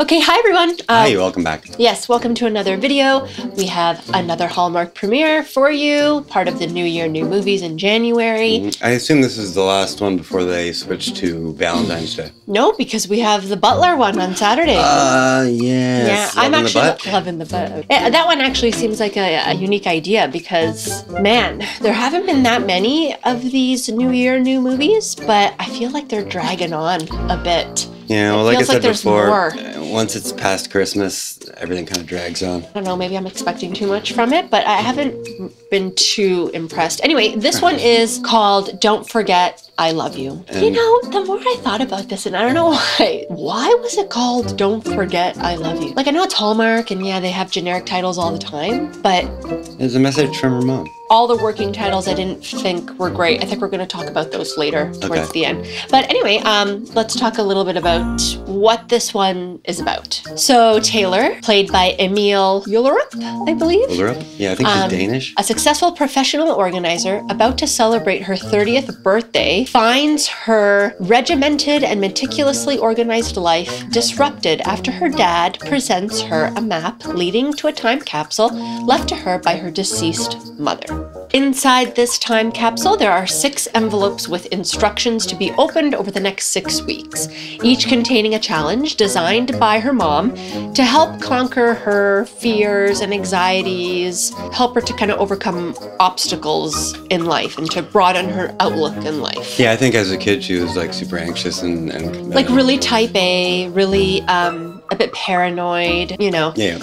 Okay, hi everyone. Uh, Hi, welcome back. Yes, welcome to another video. We have another Hallmark premiere for you, part of the New Year New Movies in January. I assume this is the last one before they switch to Valentine's Day. No, because we have the Butler one on Saturday. Uh, yeah, yes. I'm Love the actually butt. loving the butt. Eh, That one actually seems like a, a unique idea because, man, there haven't been that many of these New Year New movies, but I feel like they're dragging on a bit. Yeah, well, like I feels like said before, more. uh, once it's past Christmas, everything kind of drags on. I don't know, maybe I'm expecting too much from it, but I haven't been too impressed. Anyway, this one is called Don't Forget I Love You. you know, the more I thought about this, and I don't know why, why was it called Don't Forget I Love You? Like, I know it's Hallmark, and yeah, they have generic titles all the time, but It's a message from her mom. All the working titles I didn't think were great. I think we're going to talk about those later towards Okay. the end. But anyway, um, let's talk a little bit about what this one is about. So Taylor, played by Emilie Ullerup, I believe. Pull her up. Yeah, I think she's Um, Danish. A successful professional organizer about to celebrate her 30th birthday finds her regimented and meticulously organized life disrupted after her dad presents her a map leading to a time capsule left to her by her deceased mother. Inside this time capsule, there are six envelopes with instructions to be opened over the next six weeks, each containing a challenge designed by her mom to help conquer her fears and anxieties, help her to kind of overcome obstacles in life and to broaden her outlook in life. Yeah, I think as a kid she was like super anxious and, and Like really type A, really um, a bit paranoid, you know. Yeah,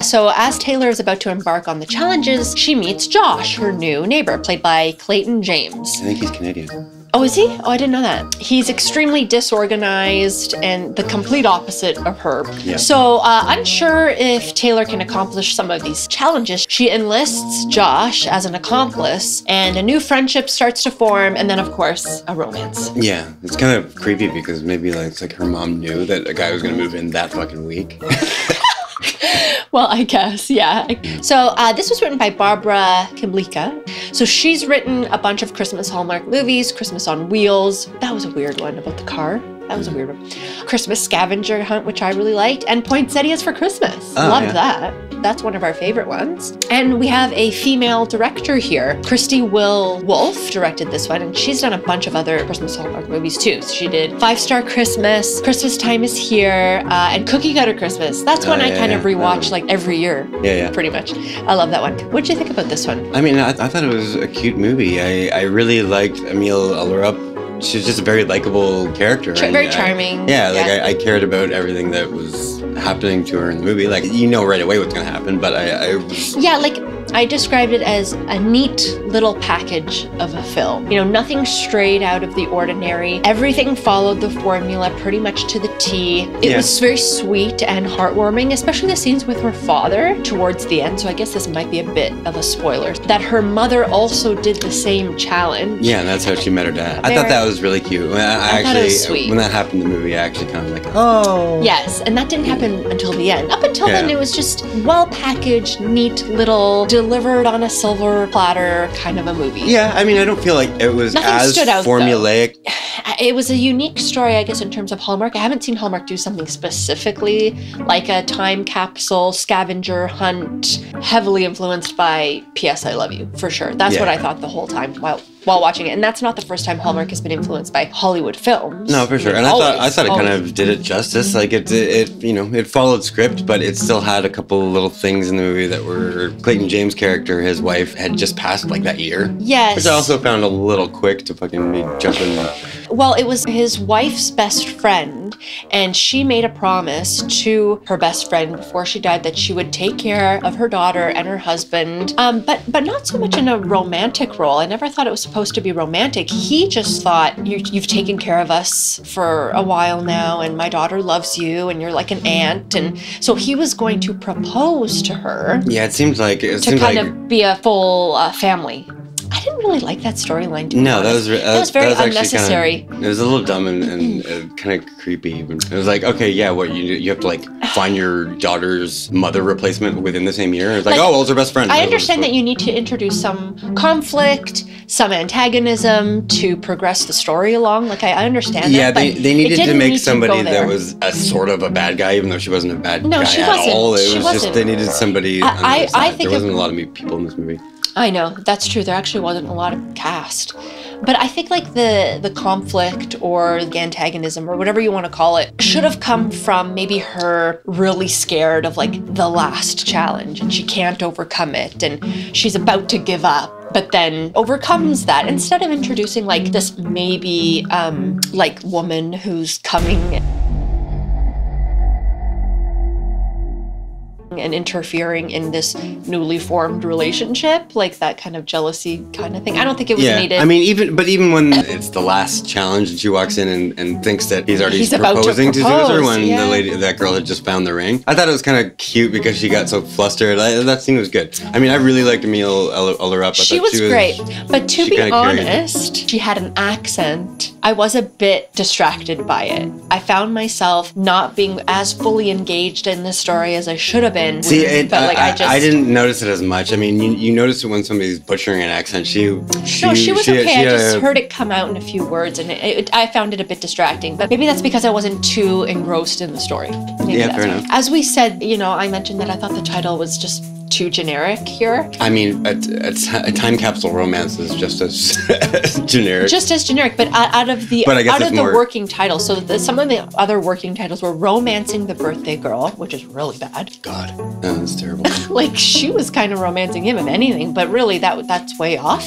So, as Taylor is about to embark on the challenges, she meets Josh, her new neighbor, played by Clayton James. I think he's Canadian. Oh, is he? Oh, I didn't know that. He's extremely disorganized and the complete opposite of her. Yeah. So, uh, unsure if Taylor can accomplish some of these challenges, she enlists Josh as an accomplice, and a new friendship starts to form, and then, of course, a romance. Yeah, it's kind of creepy because maybe like it's like her mom knew that a guy was gonna move in that fucking week. Well, I guess, yeah. So uh, this was written by Barbara Kymlicka. So she's written a bunch of Christmas Hallmark movies, Christmas on Wheels. That was a weird one about the car. That was a weird one. Christmas Scavenger Hunt, which I really liked, and Poinsettias for Christmas. Oh, Loved yeah. that. That's one of our favorite ones. And we have a female director here. Christie Will Wolf directed this one, and she's done a bunch of other Christmas Hallmark movies too. So she did Five Star Christmas, Christmas Time is Here, uh, and Cookie Cutter Christmas. That's Oh, one I yeah, kind of yeah. rewatch like every year Yeah, yeah. pretty much. I love that one. What did you think about this one? I mean, I, I thought it was a cute movie. I, I really liked Emilie Ullerup. She's just a very likable character. Char- very I- charming. yeah, like Yeah. I, I cared about everything that was happening to her in the movie. Like you know right away what's gonna happen, but I, I was Yeah, like I described it as a neat little package of a film. You know, nothing strayed out of the ordinary. Everything followed the formula pretty much to the T. It Yeah. was very sweet and heartwarming, especially the scenes with her father towards the end. So I guess this might be a bit of a spoiler. That her mother also did the same challenge. yeah, and that's how she met her dad. I thought that was really cute. When I, I thought actually it was sweet. when that happened in the movie, I actually kind of like oh. oh Yes, and that didn't happen until the end. Up until then, it was just well packaged, neat little, delivered on a silver platter kind of a movie. yeah. I mean, I don't feel like it was Nothing as stood out, though. formulaic. It was a unique story, I guess, in terms of Hallmark. I haven't seen Hallmark do something specifically like a time capsule scavenger hunt, heavily influenced by P.S. I Love You, for sure. That's what I thought the whole time while while watching it. And that's not the first time Hallmark has been influenced by Hollywood films. No, for sure. mean, And I thought I thought it kind of did it justice. Like it, it, you know, it followed script, but it still had a couple little things in the movie that were Clayton James' character, his wife, had just passed like that year. Yes. Which I also found a little quick to fucking be jumping. Well, it was his wife's best friend, and she made a promise to her best friend before she died that she would take care of her daughter and her husband. Um, but but not so much in a romantic role. I never thought it was supposed to be romantic. He just thought you, you've taken care of us for a while now, and my daughter loves you, and you're like an aunt, and so he was going to propose to her Yeah, it seems like it to seems kind like of be a full uh, family. I didn't really like that storyline. No, that was that was very actually unnecessary. Kinda, it was a little dumb and, and uh, kind of creepy. Even it was like, okay, yeah, what you you have to like find your daughter's mother replacement within the same year. It's like, Like, oh, well, it's her best friend. I understand that you need to introduce some conflict, some antagonism to progress the story along. Like I understand Yeah, that. they, they needed to make need somebody go that was a sort of a bad guy, even though she wasn't a bad No, guy she at wasn't. all. It She was wasn't. just they needed somebody. I- I- I think there wasn't a lot of me- people in this movie. I know that's true. There actually wasn't a lot of cast, but I think like the the conflict or the antagonism or whatever you want to call it should have come from maybe her really scared of like the last challenge and she can't overcome it and she's about to give up. But then overcomes that instead of introducing like this maybe um, like woman who's coming and interfering in this newly formed relationship, like that kind of jealousy kind of thing. I don't think it was yeah, needed. I mean, even but even when it's the last challenge and she walks in and, and thinks that he's already He's about to proposing to, her when yeah. the lady that girl had just found the ring. I thought it was kind of cute because she got so flustered. I, that scene was good. I mean, I really liked Emilie Ullerup. I she was great, but to be honest, she had an accent. I was a bit distracted by it. I found myself not being as fully engaged in the story as I should have been. See, it, but like I, I, just I didn't notice it as much. I mean, you, you notice it when somebody's butchering an accent. She, she no, she was she- okay. she I just had- heard it come out in a few words, and it, it, I found it a bit distracting. But maybe that's because I wasn't too engrossed in the story. Maybe Yeah, fair enough. As we said, you know, I mentioned that I thought the title was just too generic here. I mean, a, a, a time capsule romance is just as generic. just as generic, but out of the But I guess out of the more- working titles. So the, some of the other working titles were "Romancing the Birthday Girl," which is really bad. God, oh, that's terrible. Like she was kind of romancing him, if anything, but really that that's way off.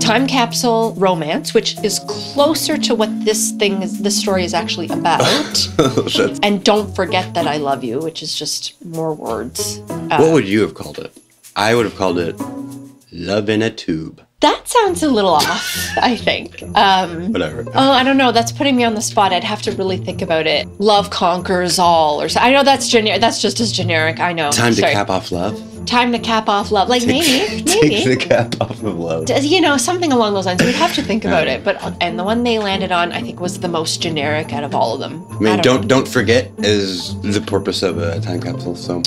Time capsule romance, which is closer to what this thing is, this story is actually about. That's- and don't forget that I love you, which is just more words. Uh, what would you have called it? I would have called it Love in a Tube. that sounds a little off. I think. Um, Whatever. Oh, I don't know. That's putting me on the spot. I'd have to really think about it. Love conquers all, or so. I know that's generic. That's just as generic. I know. Time to cap off love. Time to cap off love. Like maybe, maybe. Take the cap off of love. You know, something along those lines. We'd have to think about it. But and the one they landed on, I think, was the most generic out of all of them. I mean, don't don't forget is the purpose of a time capsule. So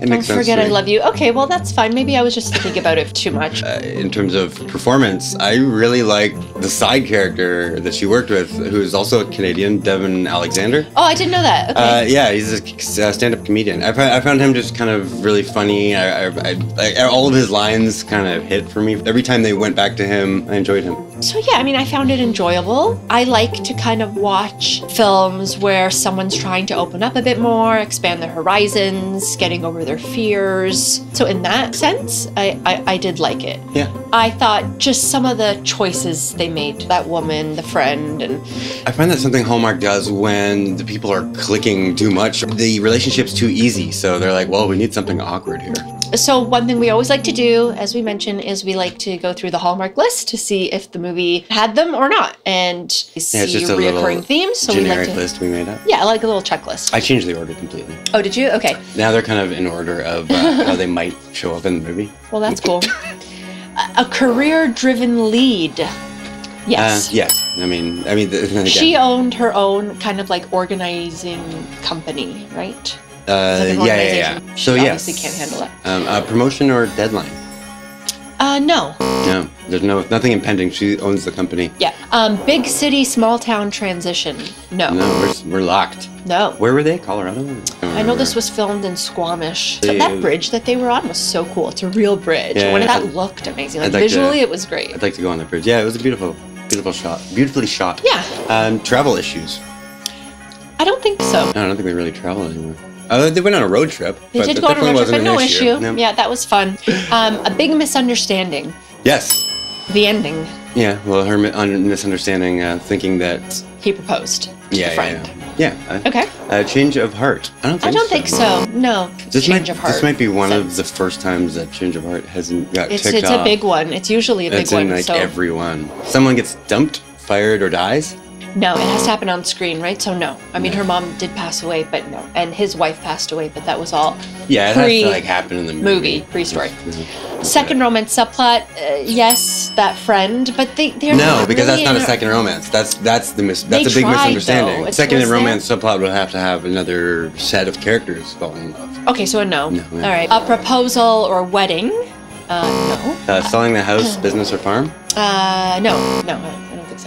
it Don't sense. forget I love you. Okay, well that's fine. Maybe I was just thinking about it too much. Uh, in terms of performance, I really like the side character that she worked with, who is also a Canadian, Devin Alexander. Oh, I didn't know that. Okay. Uh, yeah, he's a uh, stand-up comedian. I, I found him just kind of really funny. I, I, I, I, all of his lines kind of hit for me. Every time they went back to him, I enjoyed him. So yeah, I mean, I found it enjoyable. I like to kind of watch films where someone's trying to open up a bit more, expand their horizons, getting over their fears. So in that sense, I, I, I did like it. Yeah, I thought just some of the choices they made, that woman, the friend, and I find that something Hallmark does when the people are clicking too much. The relationship's too easy, so they're like, "Well, we need something awkward here." So one thing we always like to do, as we mentioned, is we like to go through the Hallmark list to see if the movie had them or not, and see Yeah, it's just a reoccurring themes. So we like Generic to, list we made up. yeah, like a little checklist. I changed the order completely. oh, did you? Okay. Now they're kind of in order of uh, how they might show up in the movie. Well, that's cool. a career driven lead. Yes. Uh, yes. I mean, I mean, again, She owned her own kind of like organizing company, right? Uh, yeah, yeah, yeah. So obviously can't handle it. Um, uh, promotion or deadline? Uh, no. No, there's no nothing impending. She owns the company. Yeah. Um, big city, small town transition. No. No, we're, we're locked. No. Where were they? Colorado. I know this was filmed in Squamish. So that bridge that they were on was so cool. It's a real bridge. Yeah, and yeah. that looked amazing. Like like to- visually, it was great. I'd like to go on the bridge. Yeah, it was a beautiful, beautiful shot. Beautifully shot. Yeah. Um, travel issues. I don't think so. No, I don't think they really travel anymore. Uh, they went on a road trip. They but did go on a road trip, but no issue. No. Yeah, that was fun. Um, a big misunderstanding. Yes. The ending. Yeah. Well, her misunderstanding, uh, thinking that. He proposed to Yeah. Yeah. Yeah. yeah uh, Okay. uh, change of heart. I don't think. I don't think so. No. This Change might, of heart. This might be one of the first times that change of heart hasn't got It's ticked it's off. a big one. It's usually a big It's one. in like so every one. Someone gets dumped, fired, or dies. No, it has to happen on screen, right? So no. I mean, her mom did pass away, but no. And his wife passed away, but that was all Yeah, it pre has to like happen in the movie. movie, pre-story. Mhm. Second romance subplot, uh, yes, that friend, but they they're No, because that's not a second romance. That's that's the mis- that's a big tried, misunderstanding. Second romance subplot would have to have another set of characters falling in love. Okay, so a no. No. All right. A proposal or wedding? Uh, no. Uh, selling the house, business, or farm? Uh, no, no,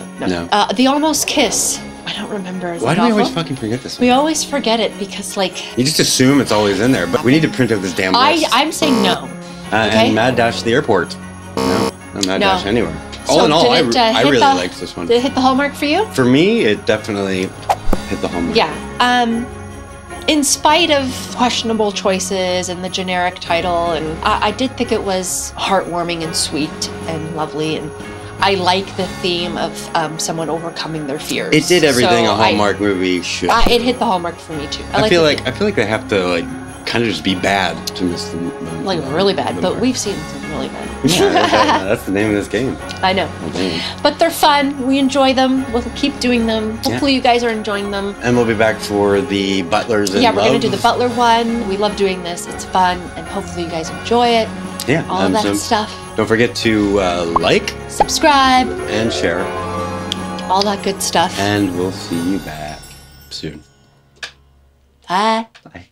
I don't think so. No. No. Uh, the almost kiss. I don't remember. Is Why it do we always fucking forget this We always forget it because, like, You just assume it's always in there, but we need to print out this damn I list. I'm saying no. uh, okay. And Mad Dash to the airport. No, not Mad No. Dash anywhere. All So in all, did I, it, uh, I hit really the- liked this one. Did it hit the hallmark for you? For me, it definitely hit the hallmark. Yeah. Um, in spite of questionable choices and the generic title, and I, I did think it was heartwarming and sweet and lovely, and I like the theme of um, someone overcoming their fears. It did everything So a Hallmark movie should. I, I, it hit the hallmark for me too. I, like feel like theme. I feel like they have to like kind of just be bad to miss the, the like really bad, the but mark. we've seen some really bad. Yeah, okay, that's the name of this game. I know. Oh. But they're fun. We enjoy them. We'll keep doing them. Hopefully, you guys are enjoying them. And we'll be back for the Butlers and yeah, we're gonna do the Butler one. We love doing this. It's fun, and hopefully, you guys enjoy it. Yeah, All um, that so stuff. Don't forget to uh, like Subscribe. and share, All that good stuff. and we'll see you back soon. Bye. Bye.